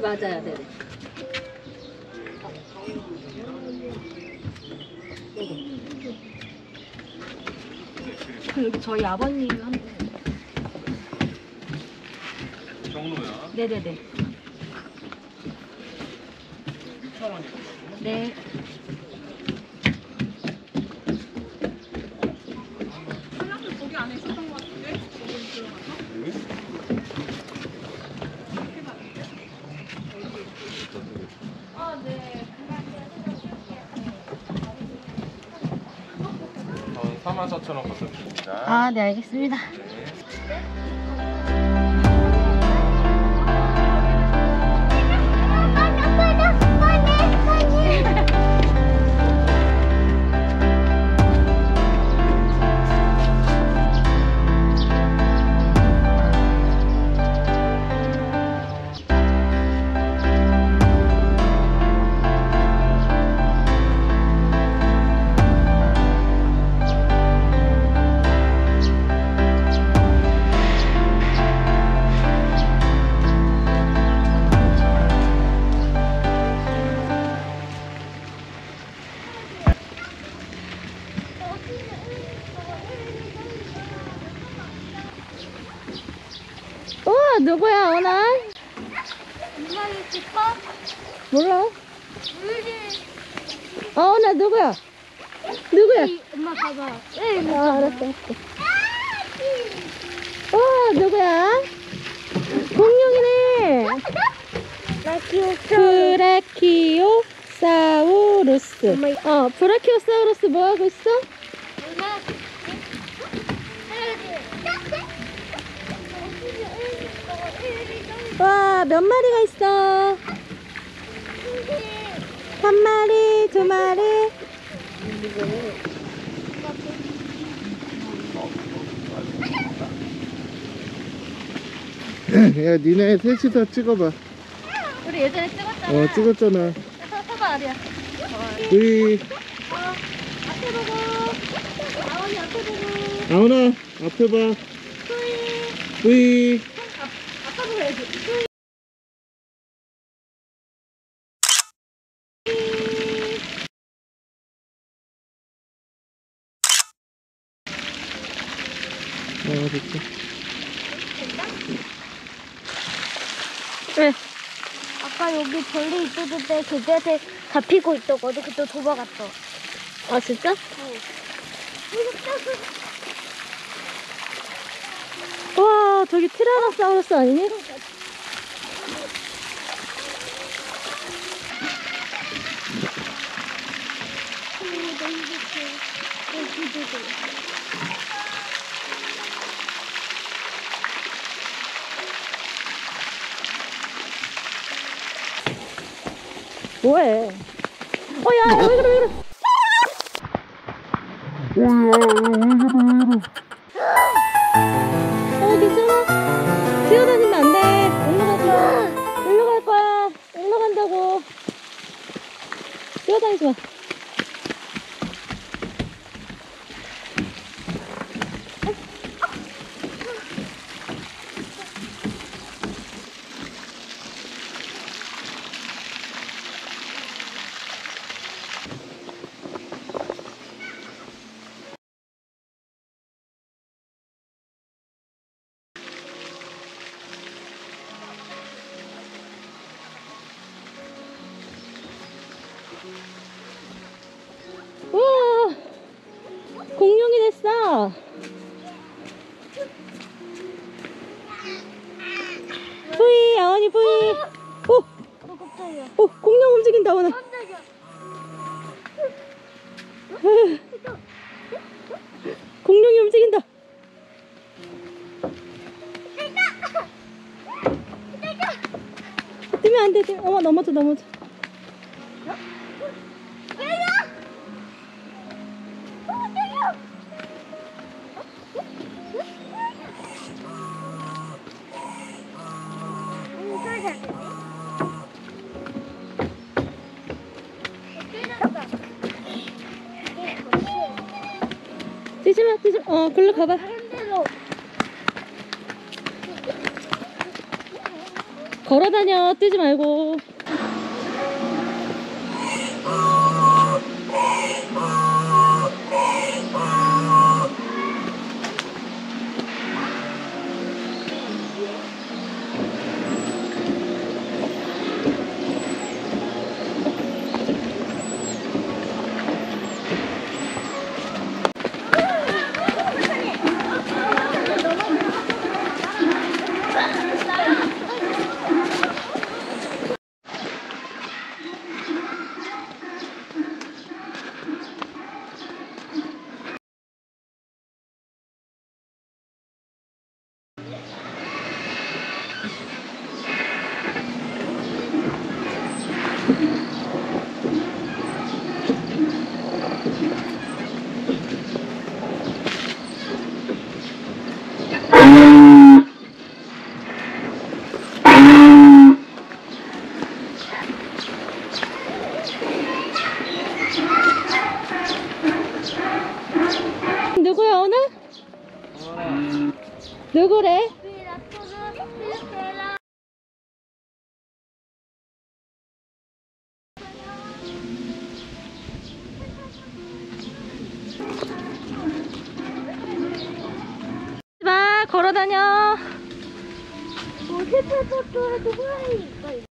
네, 맞아요. 네. 그 여기 저희 아버님 한 분. 경로야. 네네네. 6,000원이. 네. 어, 44,000원 걷어드립니다. 아, 네, 알겠습니다. 나 귀엽죠? 브라키오사우루스. 어, 브라키오사우루스 뭐 하고 있어? 와, 몇 마리가 있어? 한 마리, 두 마리. 야, 니네 셋이 다 찍어봐. 우리 예전에 찍었잖아. 어, 찍었잖아. 서, 서봐, 아리야. 으이, 앞에 보고. 아원이 앞에 보고. 아훈아, 앞에 봐. 소희. 으이. 아빠 보고 해야지. 소희. 아, 됐다. 왜? 아까 여기 벌레 있었을 때 그때한테 잡히고 있었거든 그때 도망갔어 아, 진짜? 와, 저기 티라노사우루스 아니니? 뭐해? 어야 왜 그래 왜 그래? 뛰면 안 돼. 뛰면 어머 넘어져 넘어져. 뛰지마 뛰지마 어 글로 가봐 걸어다녀. 뛰지 말고 That's not going the way.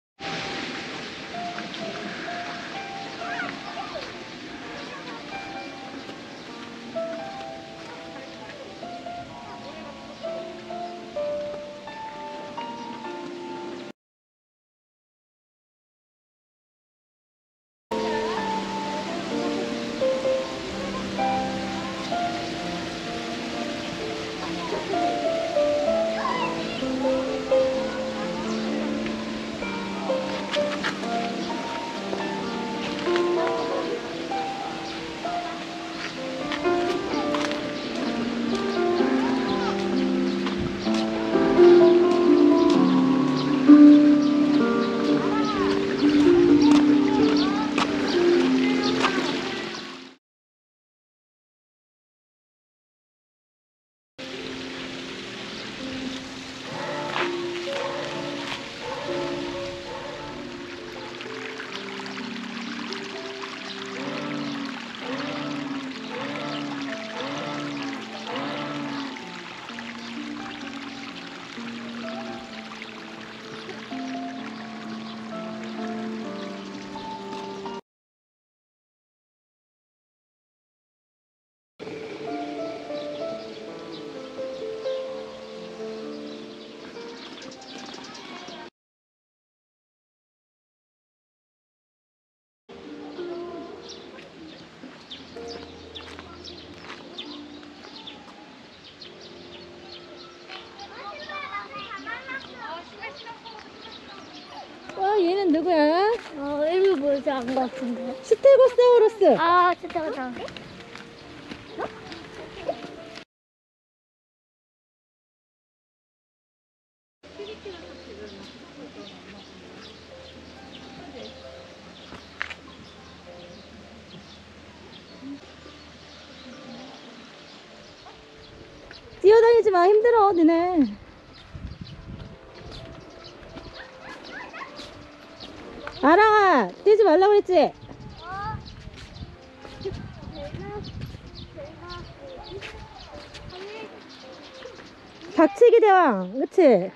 이제 안 같은데. 스테고사우루스. 아, 맞아. 뛰어다니지 마. 힘들어, 니네. 아랑아, 뛰지 말라 그랬지? 박치기 대왕, 그치?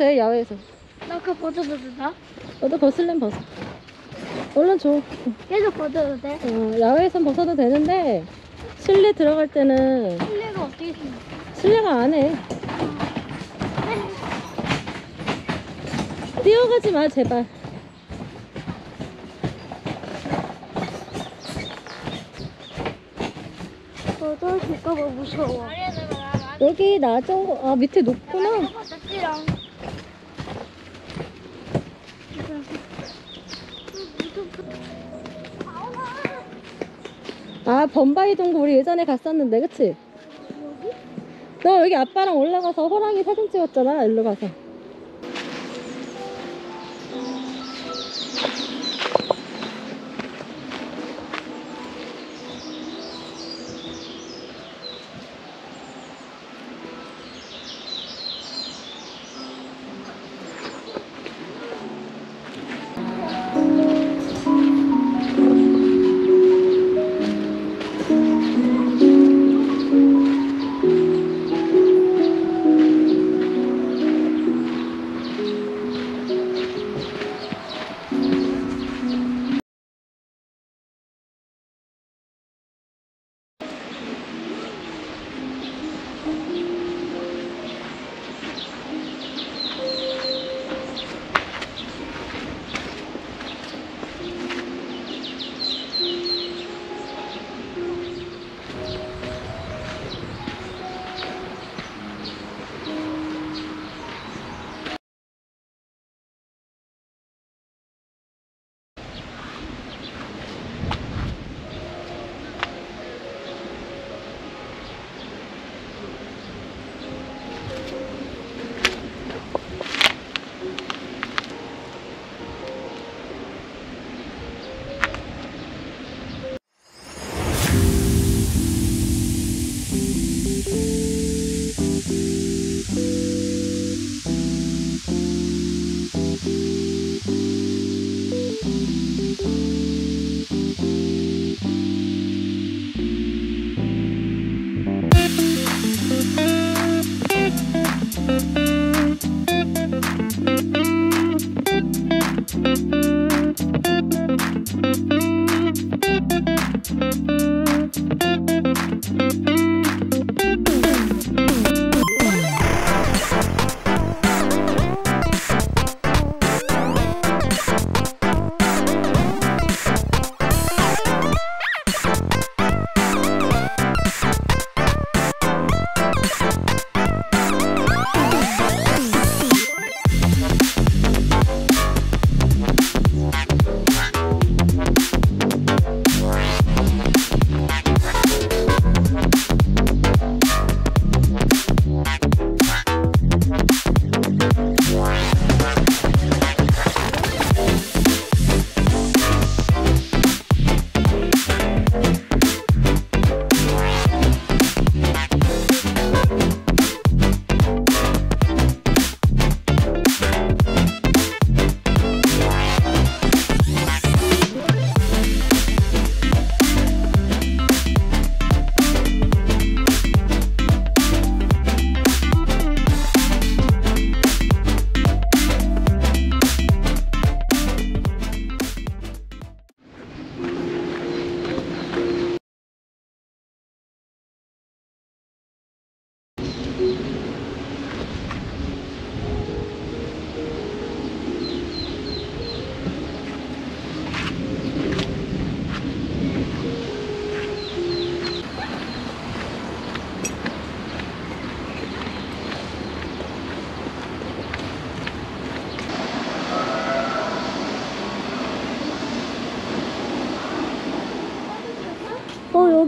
돼, 야외에서. 나 그거 벗어도 되나? 너도 벗을래 벗어. 얼른 줘. 계속 벗어도 돼? 어, 야외에선 벗어도 되는데, 실내 들어갈 때는 실내가 어떻게 생겼어? 실내가 안 해. 뛰어가지 마, 제발. 벗어질까봐 무서워. 여기 낮은 거, 아, 밑에 높구나. 범바이 동굴 우리 예전에 갔었는데, 그치? 너 여기 아빠랑 올라가서 호랑이 사진 찍었잖아, 일로 가서.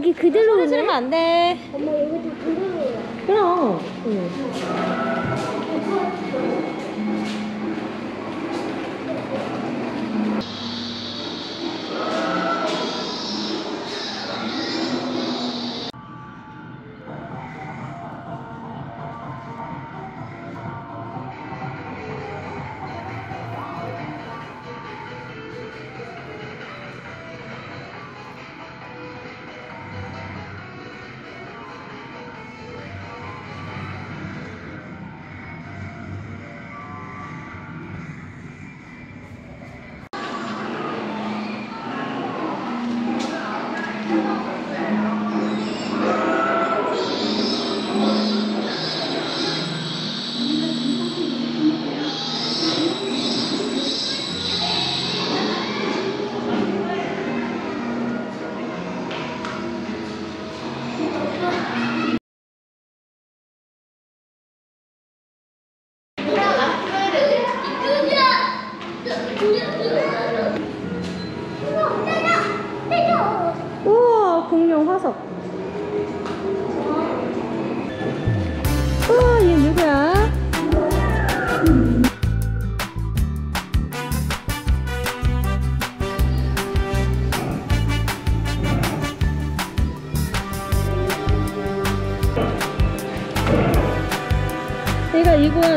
여기 그대로 오네. 안 돼. 엄마 여기도 그대로 오네. 그럼. 응.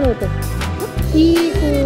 ろうと。いい子。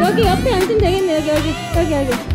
여기 옆에 앉으면 되겠네. 여기 여기 여기 여기.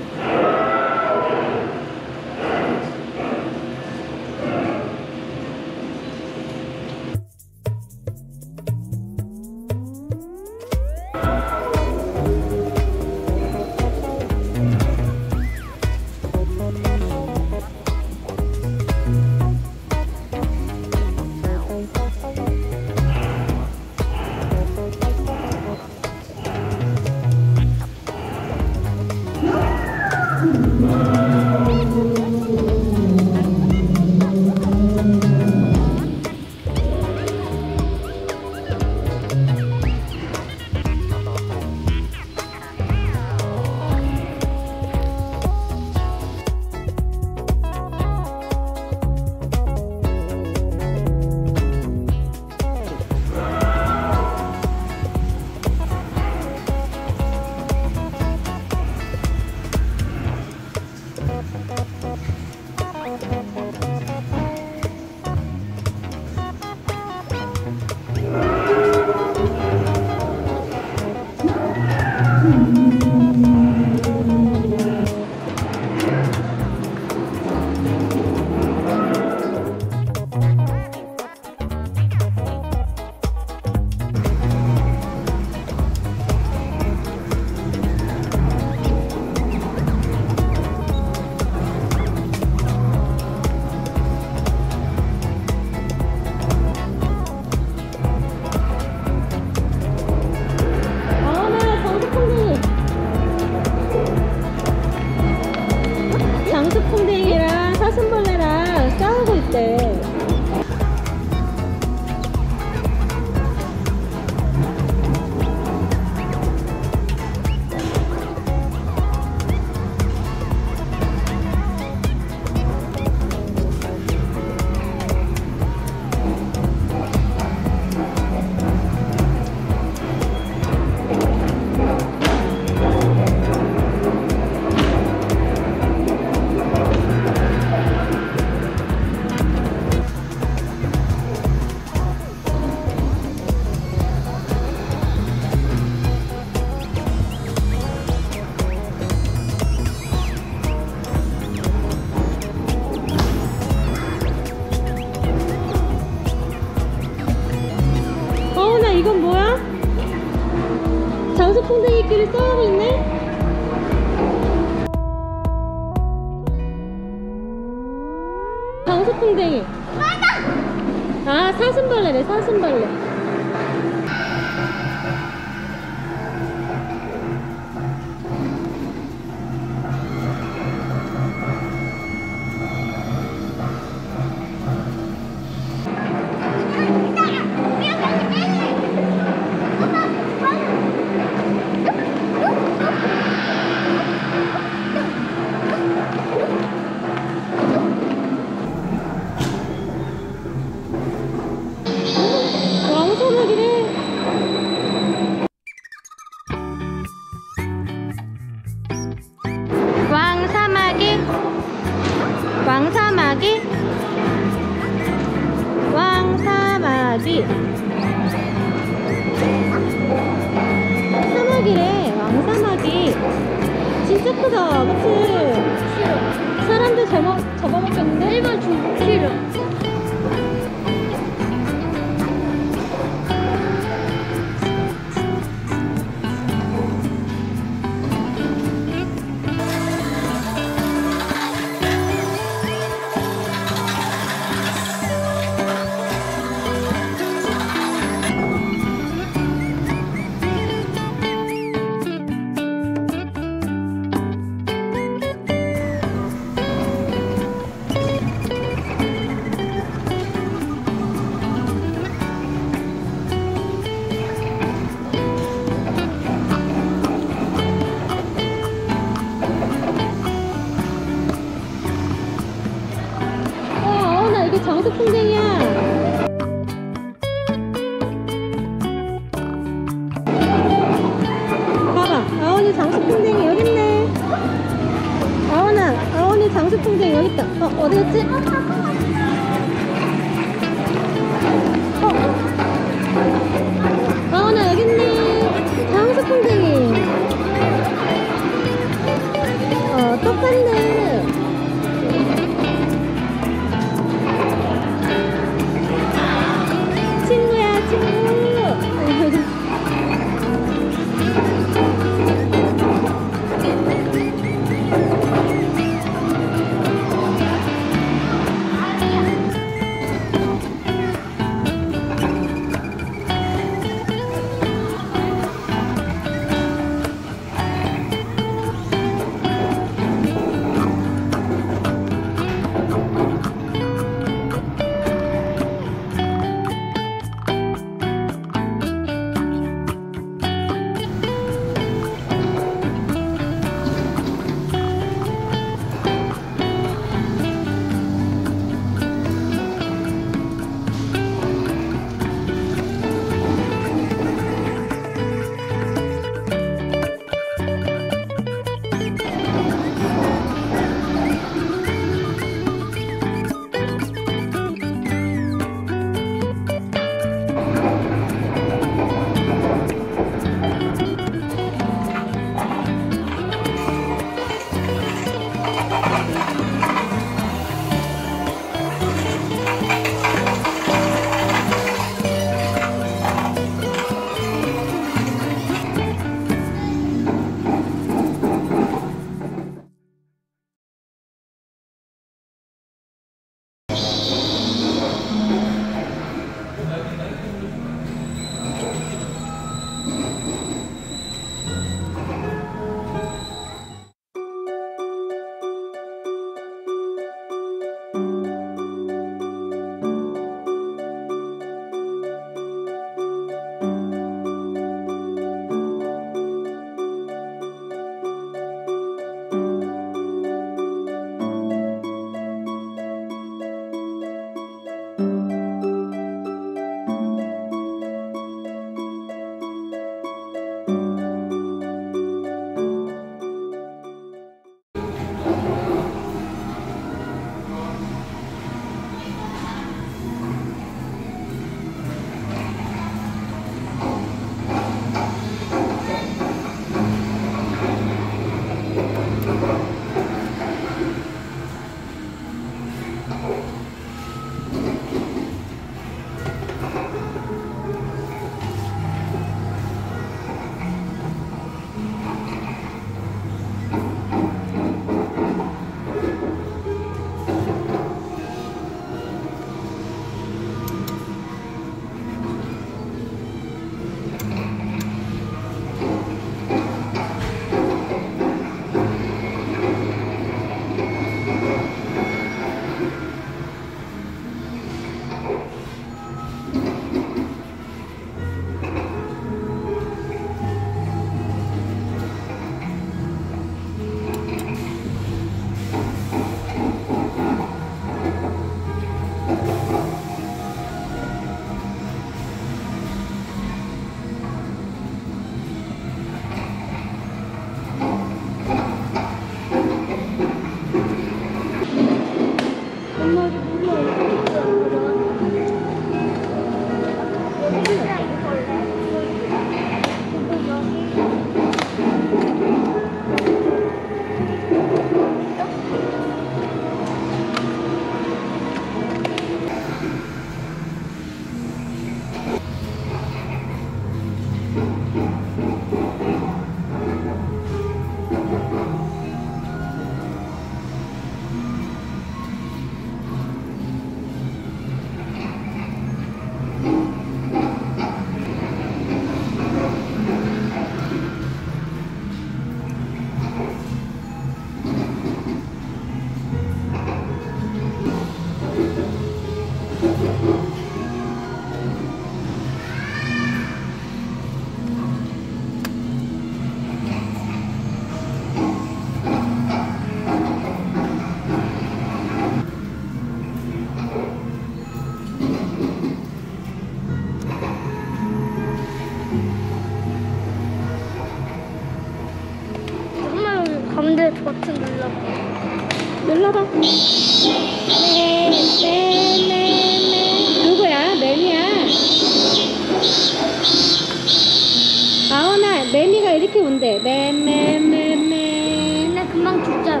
이렇게 운대. 매, 매, 매, 매. 근데 금방 죽잖아.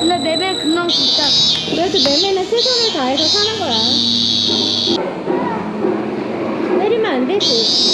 근데 매매 금방 죽잖아. 그래도 매매는 최선을 다해서 사는 거야. 때리면 안 되지.